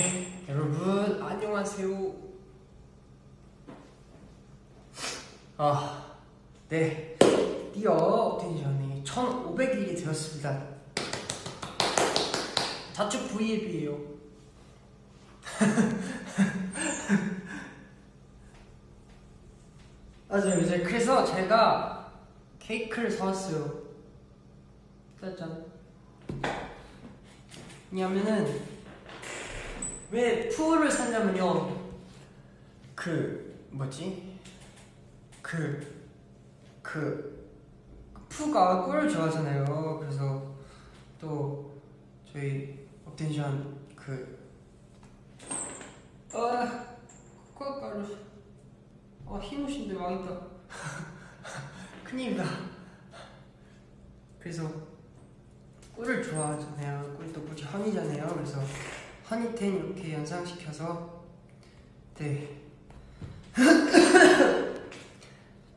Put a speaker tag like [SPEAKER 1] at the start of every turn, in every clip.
[SPEAKER 1] 네, 여러분 안녕하세요. 아, 네, 드디어 텐션이 1,500일이 되었습니다. 자축 V앱이에요. 맞아요, 이제 그래서 제가 케이크를 사왔어요. 짜잔. 왜냐면은 왜 푸를 샀냐면요. 그 뭐지? 그 그 푸가 꿀을 좋아하잖아요. 그래서 또 저희 업텐션 그 아, 꽃가루 아, 흰옷인데 망했다. 큰일이다. 그래서 꿀을 좋아하잖아요. 또 무지 허니잖아요. 그래서 허니텐 이렇게 연상시켜서 네.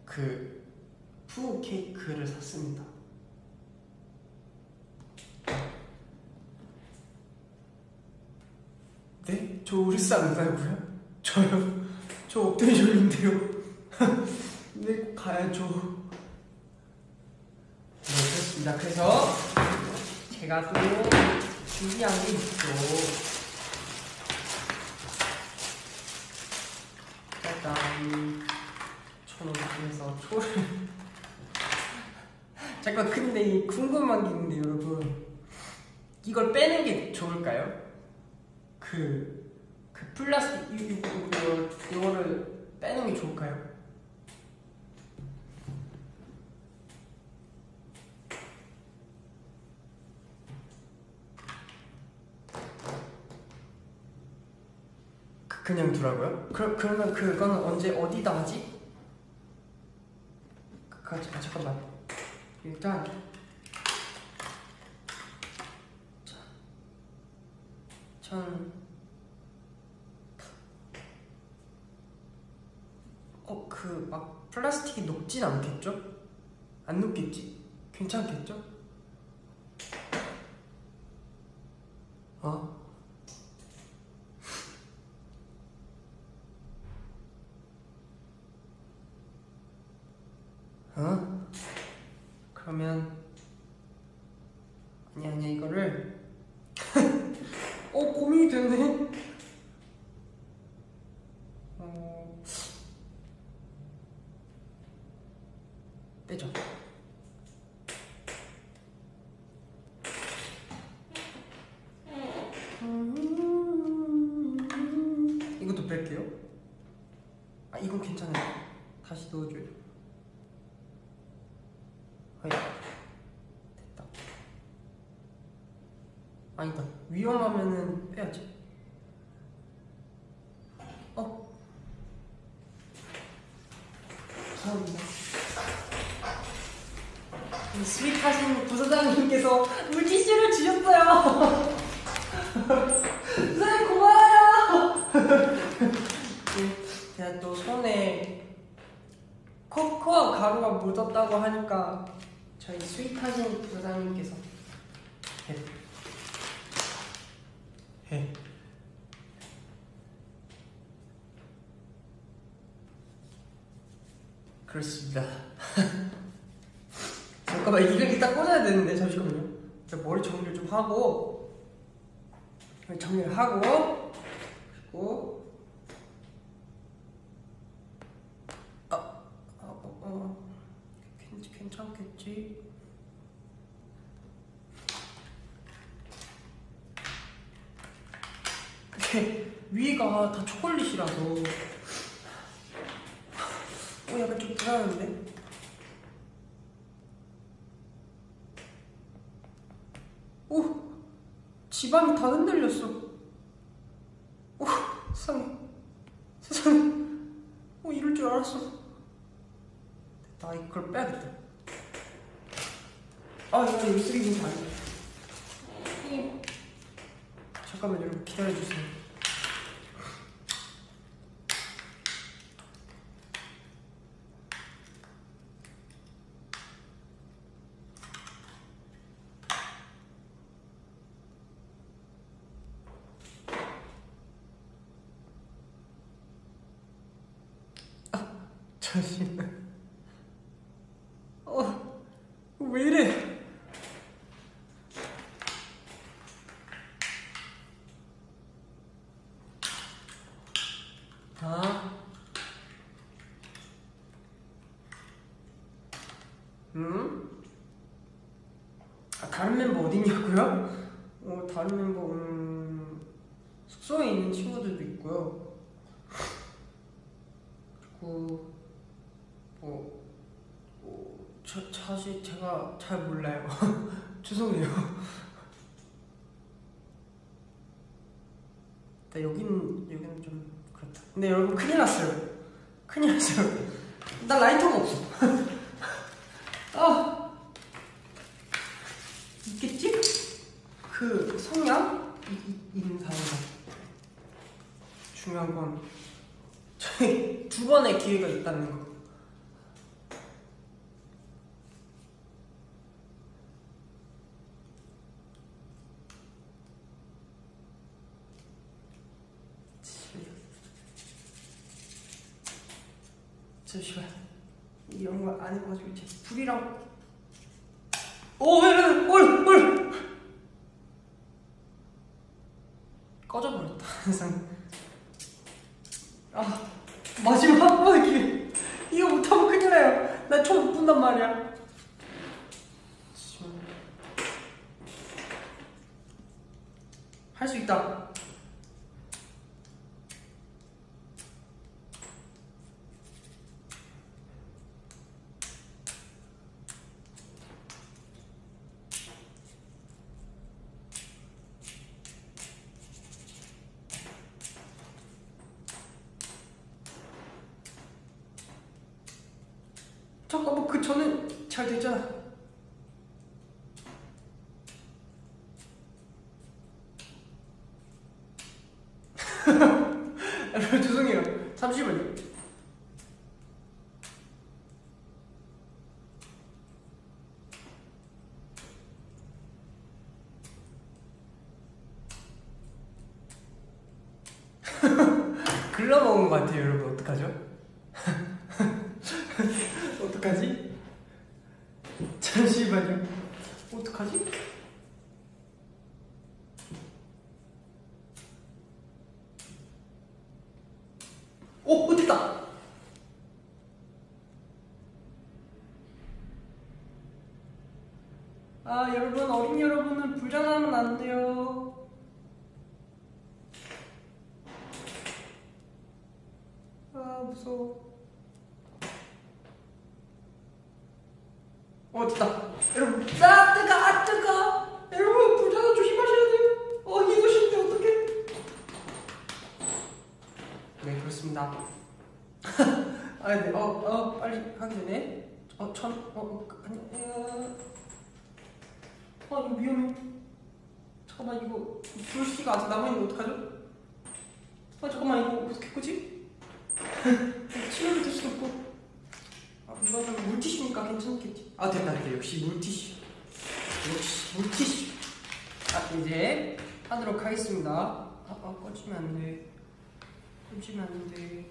[SPEAKER 1] 그푸 케이크를 샀습니다. 네? 저 우리스 안 살고요? 저요? 저 옥텐션인데요. 네, 가야죠. 네, 그렇습니다. 그래서 제가 또 준비한 게 있죠. 짜잔. 천원에서 초를. 잠깐, 근데 이 궁금한 게 있는데, 여러분. 이걸 빼는 게 좋을까요? 그, 그 플라스틱, 이거, 이거를 빼는 게 좋을까요? 그- 그냥 두라고요? 그, 그러면 그거는 언제 어디다 하지? 그, 그, 아, 잠깐만 일단 자, 전 어, 그 막 플라스틱이 녹진 않겠죠? 안 녹겠지? 괜찮겠죠? 어? 어? 그러면 아니 아니 이거를 어 고민이 되네 어 빼죠 이것도 뺄게요 아 이건 괜찮아요 다시 넣어줘요 어이, 됐다. 아니다. 위험하면은 빼야지. 어. 감사합니다. 이 스윗하신 부사장님께서 물티슈를 주셨어요. 선생님 고마워요. 네, 제가 또 손에 코코아 가루가 묻었다고 하니까 저희 스윗하신 부사장님께서 해. 해. 그렇습니다. 잠깐만 이걸 일단 꽂아야 되는데 잠시만요. 제가 머리 정리를 좀 하고 정리를 하고 그리고 아, 아, 어, 어. 괜- 괜찮겠지? 이렇게 위가 다 초콜릿이라서 어 약간 좀 불안한데? 오 집안이 다 흔들렸어 오 세상에 세상에 어 이럴 줄 알았어 나 이걸 빼야겠다 아 이거 여기 쓰레기 좀 아니야 잠깐만 여러분 기다려주세요 잠시만. 어, 왜 이래? 아. 음? 아, 다른 멤버 어딨냐고요? 어, 다른 멤버, 음, 숙소에 있는 친구들도 있고요. 그리고, 뭐, 뭐, 저, 사실 제가 잘 몰라요. 죄송해요. 나 여기는, 여기는 좀 그렇다. 근데 여러분 큰일 났어요. 큰일 났어요. 나 라이터가 없어. 아! 있겠지? 그 성향 있는 사람이다. 중요한 건 저희 두 번의 기회가 있다는 거. 잠시만 이런 거 안 해가지고 이제 불이랑 오, 왜, 왜, 뭘, 뭘! 꺼져버렸다, 항상. 아, 마지막 한 번의 기회. 이거 못하면 큰일 나요. 나 총 못 분단 말이야. 할 수 있다. 잠깐만, 그 전에 잘 됐잖아. 죄송해요. 잠시만요. 글러먹은 것 같아요, 여러분. 어떡하죠? 어떡하지? 잠시만요. 어떡하지? 오, 어, 됐다! 아, 여러분, 어린 불장하면 안 돼요. 아, 무서워. 어, 됐다. 여러분, 아, 뜨거, 아, 뜨거. 여러분, 불장아 조심하셔야 돼요. 어, 이것인데 어떡해. 네, 그렇습니다. 아, 네, 어, 어, 빨리 하기 전에. 어, 천, 어, 어, 이거 위험해. 잠깐만, 이거, 불씨가 아직 남아있는데 어떡하죠? 아, 잠깐만, 이거 어떻게 끄지? 치료를 될 수도 없고. 아, 이거는 물티슈니까 괜찮겠지. 아, 됐다, 됐다. 역시 물티슈. 역시 물티슈. 아, 이제 하도록 하겠습니다. 아, 아, 꺼지면 안 돼. 꺼지면 안 돼.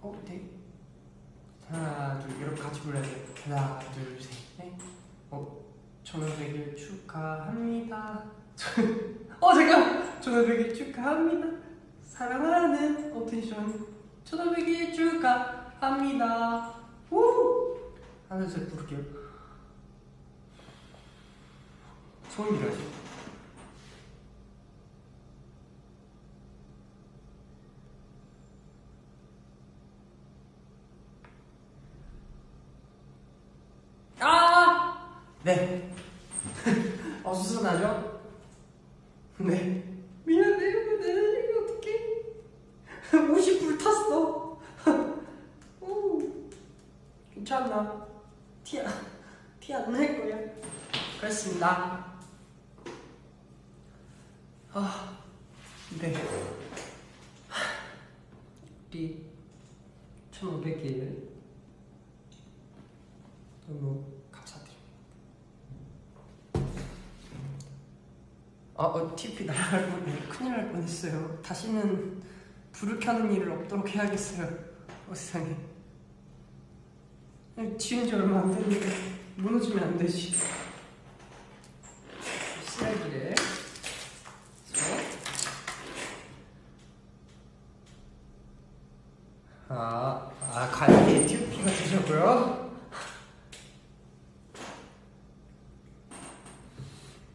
[SPEAKER 1] 어, 네. 하나, 둘, 이렇게 같이 불러야 돼. 하나, 둘, 셋, 넷. 어, 천오백일 축하합니다. 어, 잠깐! 천오백일 축하합니다. 사랑하는 업텐션. 천오백일 축하합니다. 우! 하나, 둘, 셋 부를게요. 일하지. 아! 네. 어수선하죠? 네. 미안해요. 네, 이거 어떡해. 옷이 불탔어. 오. 괜찮나? 티, 티안 날 거야. 그렇습니다. 아, 네. 우리 1500일 너무 감사드립니다. 아, 어, TP 날아갈 뻔, 큰일 날 뻔했어요. 다시는 불을 켜는 일을 없도록 해야겠어요. 어 세상에 아니, 지은 지 얼마 안 됐는데 무너지면 안 되지 쓰레기를 아, 아 간이 에티오피가 되자고요?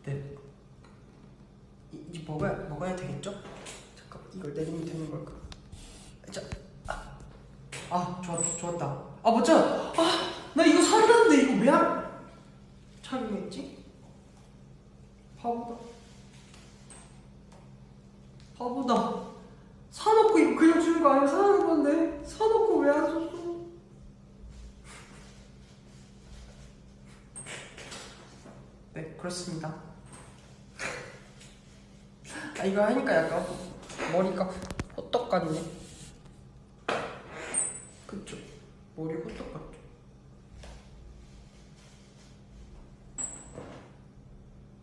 [SPEAKER 1] 네 이, 이제 먹어야, 먹어야 되겠죠? 잠깐 이걸 내리면 되는 걸까? 자, 아, 아 좋았, 좋았다 아 맞죠? 아나 이거 살았는데 이거 왜 안... 착용했지? 바보다 바보다 사놓고 이거 그냥 주는 거 아니야? 사는 건데 사놓고 왜 안 줬어? 네 그렇습니다 아 이거 하니까 약간 머리가 호떡 같네 그쵸 머리 호떡 같죠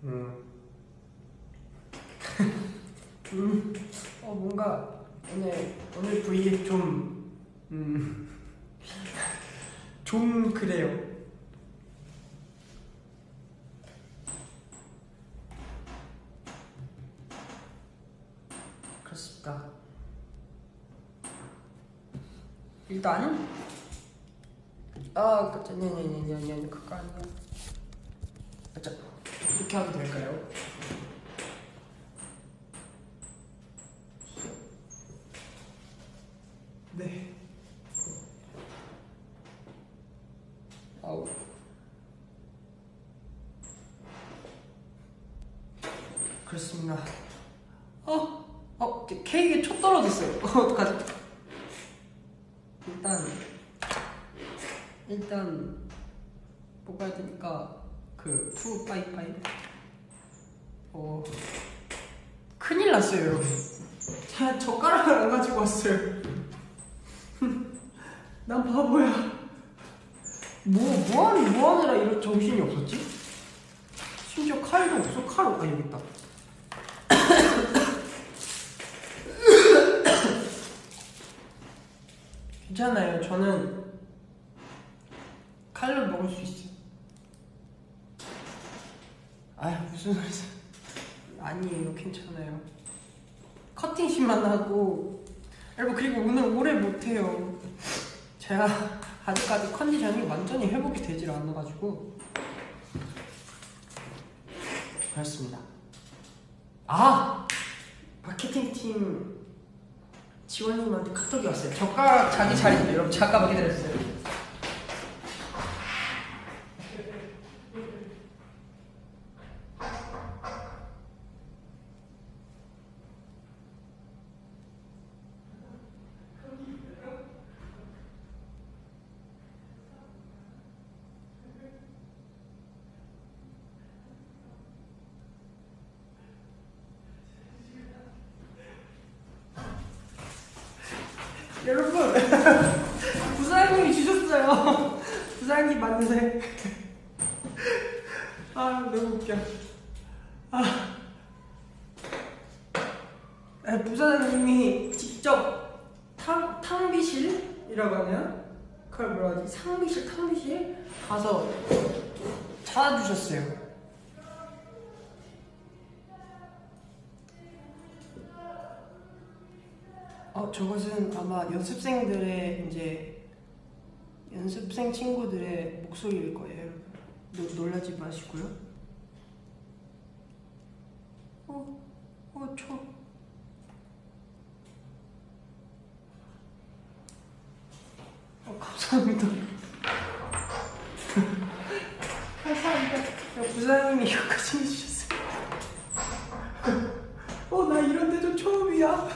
[SPEAKER 1] 음. 음, 어 뭔가 오늘 오늘 브이앱 좀 음, 좀 그래요. 그렇습니다. 일단 아, 그쵸, 네네네네, 그거 아니야. 자, 이렇게 하면 될까요? 네. 아우. 그렇습니다. 어, 어, 케- 케이크에 초 떨어졌어요. 어, 어떡하지? 일단, 일단, 뽑아야 되니까, 그, 푸 빠이빠이. 어, 큰일 났어요, 여러분. 제가 젓가락을 안 가지고 왔어요. 난 바보야. 뭐, 뭐하니, 뭐하느라 이런 정신이 없었지? 심지어 칼도 없어, 칼, 아, 여기 있다. 괜찮아요. 저는 칼로 먹을 수 있어요. 아 무슨 소리세요? 아니에요. 괜찮아요. 커팅식만 하고 여러분 그리고 오늘 오래 못해요. 제가 아직까지 컨디션이 완전히 회복이 되질 않아가지고 그렇습니다. 아 마케팅 팀 지원님한테 카톡이 왔어요. 젓가락 자기 자리인데 여러분 잠깐만 기다려주세요. 여러분 부사장님이 주셨어요. 부사장님 맞는데. 아 너무 웃겨. 아, 아, 부사장님이 직접 탕 탕비실이라고 하냐? 그걸 뭐라 하지? 상비실 탕비실 가서 찾아주셨어요. 어, 저것은 아마 연습생들의 이제 연습생 친구들의 목소리일 거예요. 노, 놀라지 마시고요. 어, 어, 저. 어. 감사합니다. 부사장님이 이거까지 해주셨어요. 어, 나 이런 데도 처음이야.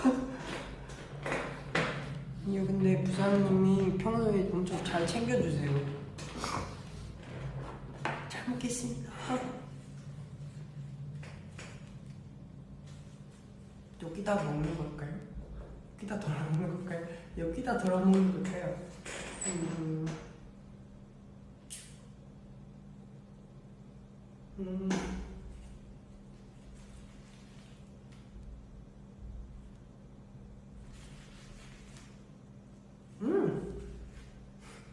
[SPEAKER 1] 아니요 근데 부사님이 평소에 엄청 잘 챙겨주세요 잘 먹겠습니다 여기다 먹는 걸까요? 여기다 덜어 먹는 걸까요? 여기다 덜어 먹는 걸까요? 음, 음. 음.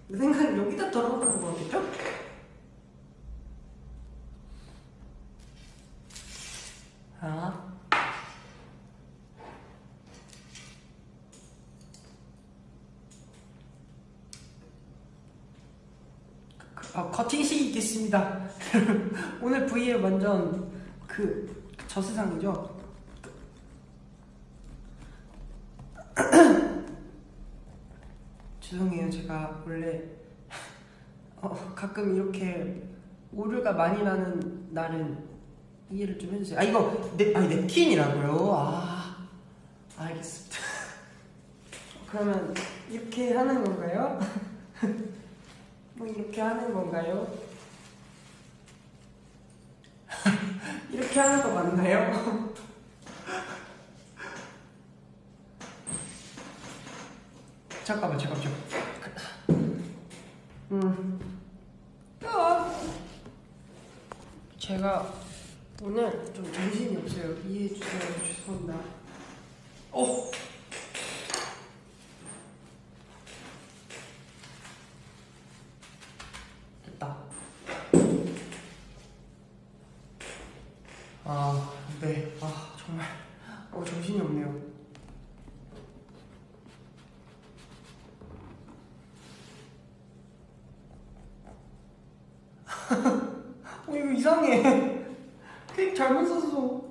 [SPEAKER 1] 내 생각엔 여기다 덜어놓는 거겠죠? 아. 그, 어, 커팅식이 있겠습니다. 오늘 V에 완전 그 저세상이죠. 죄송해요. 제가 원래 어, 가끔 이렇게 오류가 많이 나는 날은 이해를 좀 해주세요. 아 이거 nep 아니 냅킨이라고요. 아 알겠습니다. 그러면 이렇게 하는 건가요? 뭐 이렇게 하는 건가요? 이렇게 하는 거 맞나요? 잠깐만 잠깐만 잠깐만 음. 아. 제가 오늘 좀 정신이 없어요 이해해 주세요 죄송합니다 어. 됐다 아, 네. 아, 정말. 어, 정신이 없네요. 어, 이거 이상해. 케이크 잘못 샀어.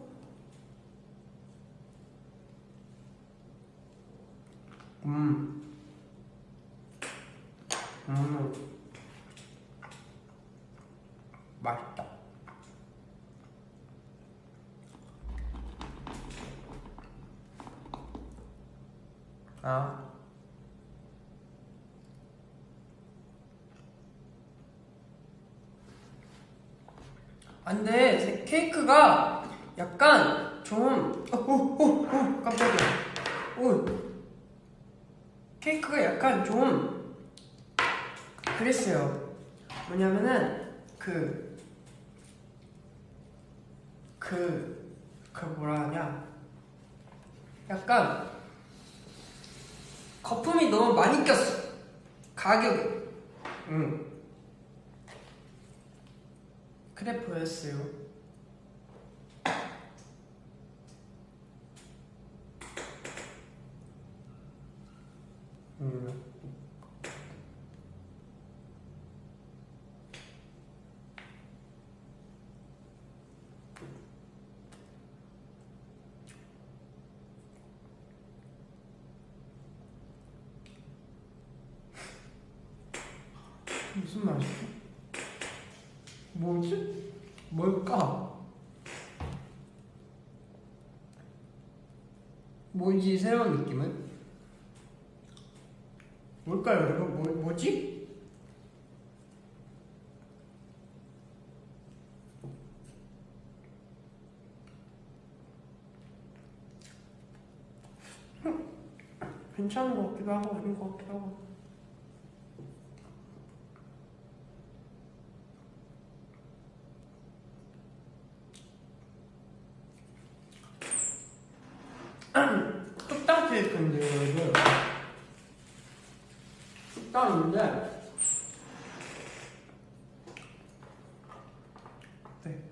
[SPEAKER 1] 음. 음. 맛있다. 아. 안 돼. 케이크가 약간 좀, 어, 어, 어, 어, 깜짝이야. 오. 케이크가 약간 좀, 그랬어요. 뭐냐면은, 그, 그, 그 뭐라 하냐. 약간, 거품이 너무 많이 꼈어. 가격에. 응. 그래 보였어요. 음. 무슨 맛이지? 뭐지? 뭘까? 뭐지 새로운 느낌은? 뭘까요 여러분? 뭐, 뭐지? 괜찮은 것 같기도 하고 아닌 것 같기도 하고 뚝딱 케이크인데요 여러분 뚝딱인데 네.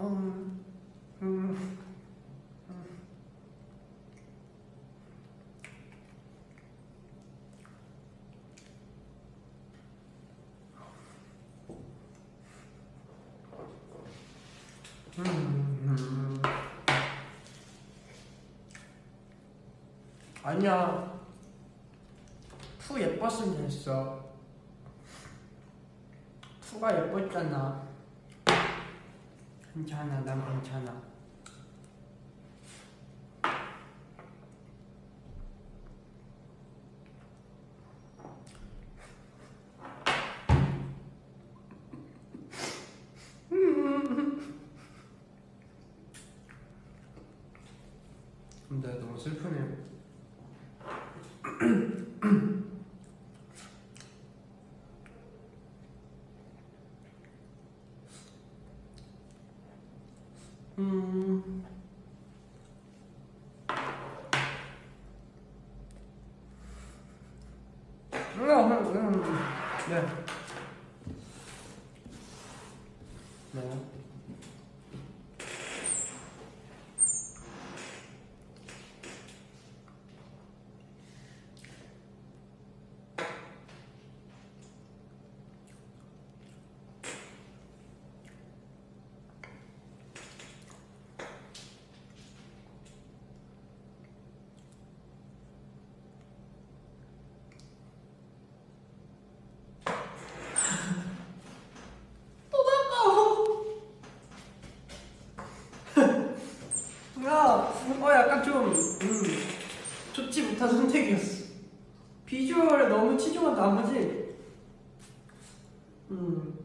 [SPEAKER 1] 음, 음, 음, 음. 아니야. 푸 예뻤으면 됐어. 푸가 예뻤잖아. 괜찮아, 난 괜찮아. 음... 네. 약간 좀 음, 좋지 못한 선택이었어. 비주얼에 너무 치중한 나머지, 음.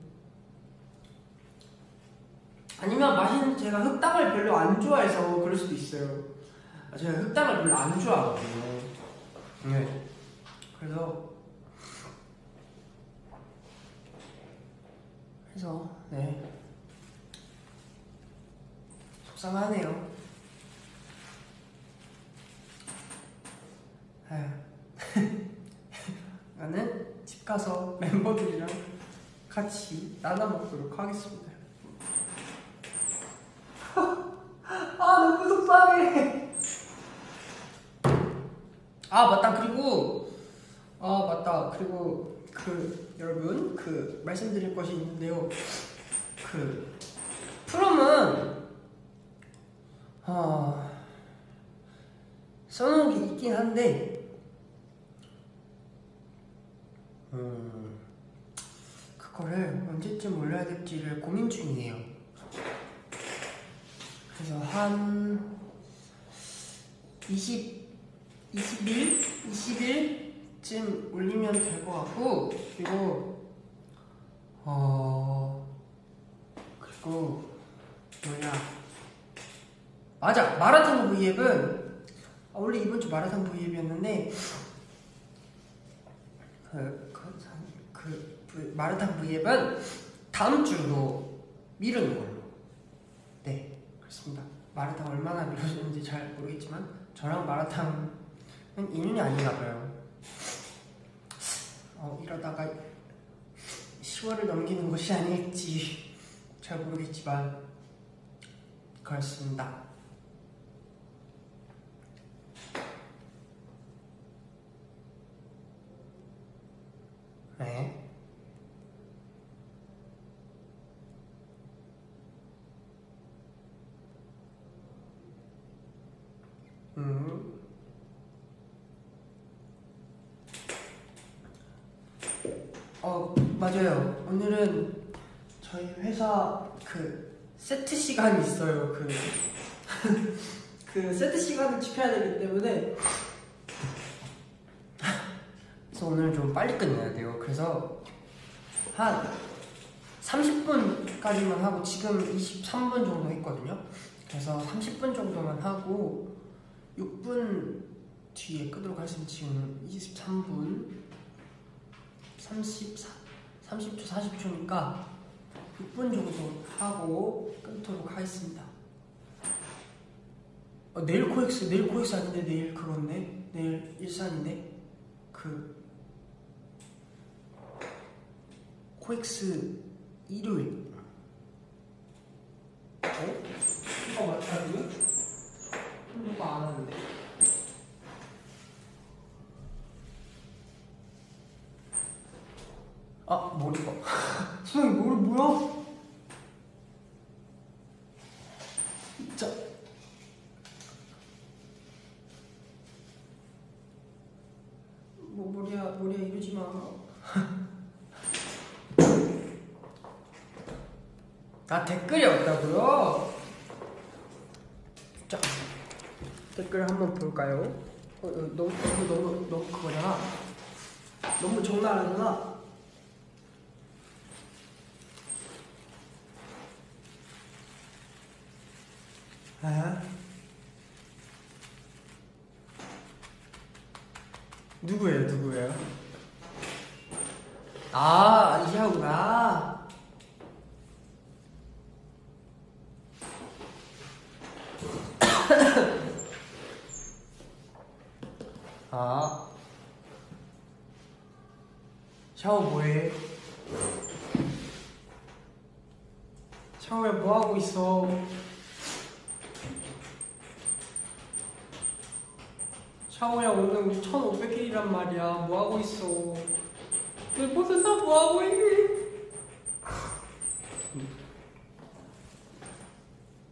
[SPEAKER 1] 아니면 맛있는 제가 흑당을 별로 안 좋아해서 그럴 수도 있어요. 아, 제가 흑당을 별로 안 좋아하거든요. 네. 그래서 그래서 네 속상하네요. 아휴. 나는 집 가서 멤버들이랑 같이 나눠 먹도록 하겠습니다. 아 너무 속상해. 아 맞다 그리고 아 맞다 그리고 그 여러분 그 말씀드릴 것이 있는데요. 그 프롬은 아 써놓은 게 있긴 한데 음 그거를 언제쯤 올려야 될지를 고민 중이네요. 그래서 한 20, 20일? 20일쯤 올리면 될 것 같고 그리고 어 그리고 뭐냐 맞아 마라탕 브이앱은 아, 원래 이번 주 마라탕 브이앱이었는데 그, 그, 마라탕 브이앱은 다음 주로 미루는 걸로. 네 그렇습니다. 마라탕 얼마나 미뤄졌는지 잘 모르겠지만 저랑 마라탕은 인연이 아닌가 봐요. 어, 이러다가 10월을 넘기는 것이 아닐지 잘 모르겠지만 그렇습니다. 네 어 맞아요. 오늘은 저희 회사 그 세트 시간이 있어요. 그, 그 세트 시간을 지켜야 되기 때문에 그래서 오늘 좀 빨리 끝내야 돼요. 그래서 한 30분까지만 하고 지금 23분 정도 했거든요. 그래서 30분 정도만 하고 6분 뒤에 끄도록 하겠습니다. 지금 23분 34, 30초, 40초니까 6분 정도 하고 끊도록 하겠습니다. 어, 내일 코엑스, 내일 코엑스 아닌데 내일 그건데? 내일 일산인데? 그 코엑스 일요일 어? 이거 맞다 지금? 누가 안 하는데? 아 머리가 수영이 머리 뭐야? 진짜 뭐 머리야 머리야 이러지 마. 아 댓글이 없다고요? 자 댓글 한번 볼까요? 어, 어, 너무 너무 너무 너무 그거잖아. 너무 적나라하잖아. 아? 누구예요? 누구예요? 아 이하구나. 아 샤워 뭐해? 샤워야 뭐 하고 있어? 샤워야 오늘 우리 1500일이란 말이야. 뭐 하고 있어? 왜 벌써 다뭐 하고 있니?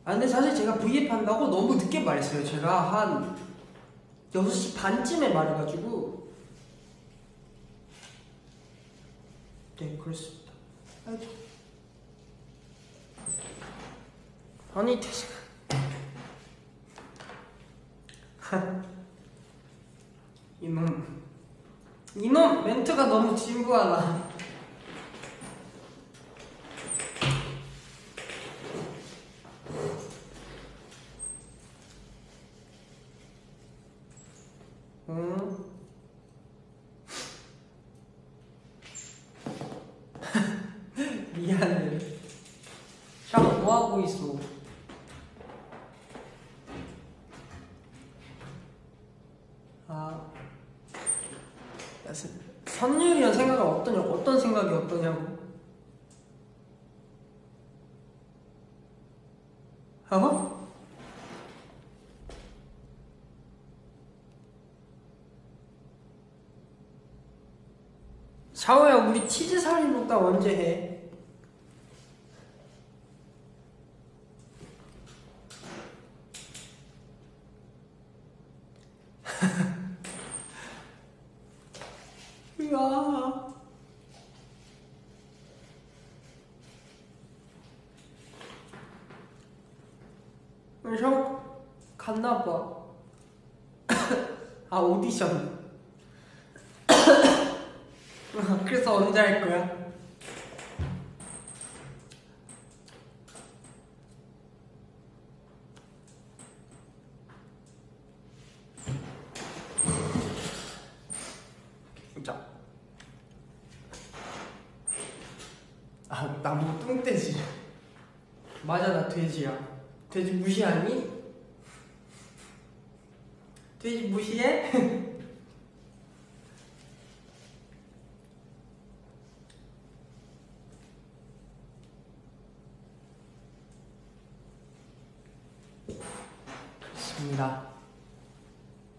[SPEAKER 1] 아 근데 사실 제가 V앱 한다고 너무 늦게 말했어요. 제가 한 6시 반쯤에 말해가지고 네 그렇습니다. 아니 태식 이놈. 이놈 멘트가 너무 진부하다 응? 미안해 샤워 뭐 하고 있어? 아 선율이랑 생각은 어떠냐? 어떤 생각이 어떠냐고? 어? 샤오야 우리 치즈 살인 먹다 언제 해? 으아 샤오 갔나봐. 아 오디션 언제 할 거야? 자. 아, 나뭐 뚱돼지. 맞아, 나 돼지야. 돼지 무시하니? 돼지 무시해? 그렇습니다.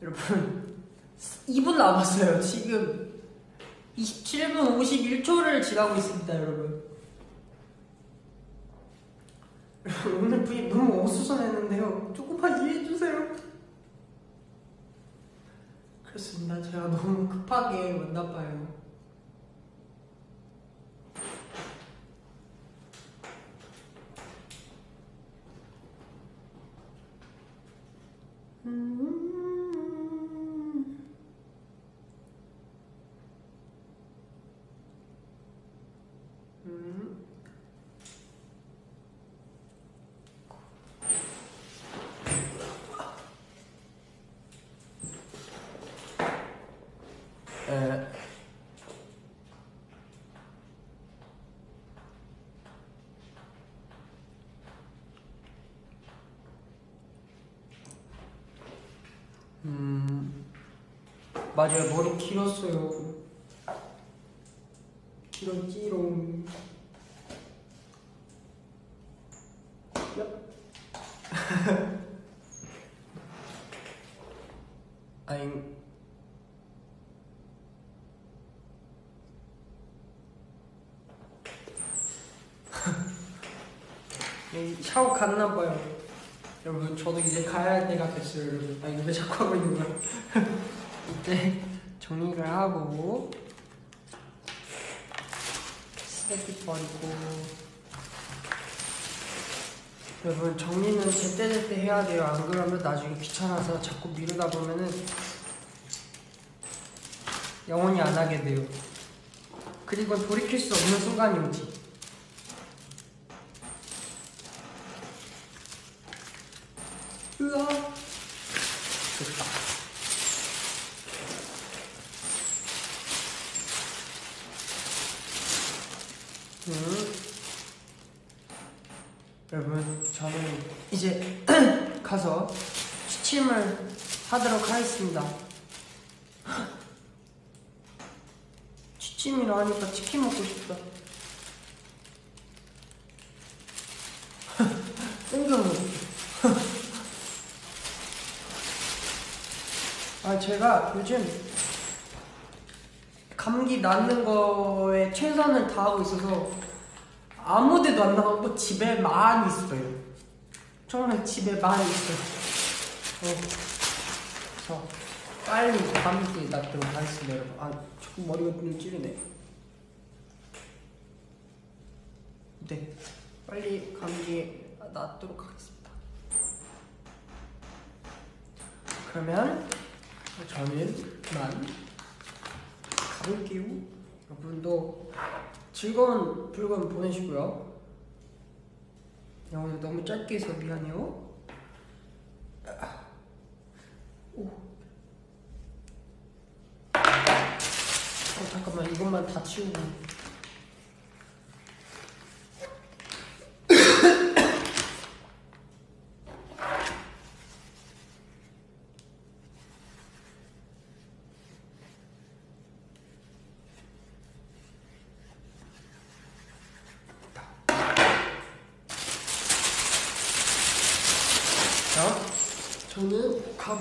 [SPEAKER 1] 여러분, 2분 남았어요. 지금 27분 51초를 지나고 있습니다, 여러분. 오늘 브이 너무 어수선했는데요. 조금만 이해해주세요. 그렇습니다. 제가 너무 급하게 왔나봐요. 음. 맞아요. 머리 길었어요. 길었지롱 아잉. 이 샤워 갔나봐요. 여러분 저도 이제 가야 할 때가 됐어요 여러분. 아 이거 왜 자꾸 하고 있는 거야 이제 정리를 하고 쓰레기 버리고. 여러분 정리는 제때제때 해야 돼요. 안 그러면 나중에 귀찮아서 자꾸 미루다 보면은 영원히 안 하게 돼요. 그리고 돌이킬 수 없는 순간이 오지 으아 됐다 음. 여러분 저는 이제 가서 취침을 하도록 하겠습니다 기침이라 하니까 치킨 먹고 싶다. 땡겨 먹어. 아 제가 요즘 감기 낫는 거에 최선을 다하고 있어서 아무 데도 안 나가고 집에만 있어요. 정말 집에만 있어요. 어. 그래서 빨리 감기 낫도록 하겠습니다, 여러분. 아, 자꾸 머리가 좀 찌르네. 네, 빨리 감기 낫도록 하겠습니다. 그러면 저는 그만 가 볼게요. 여러분도 즐거운 불금 보내시고요. 야, 오늘 너무 짧게 해서 미안해요. 오. 어, 잠깐만 이것만 다 치우고. 자, 저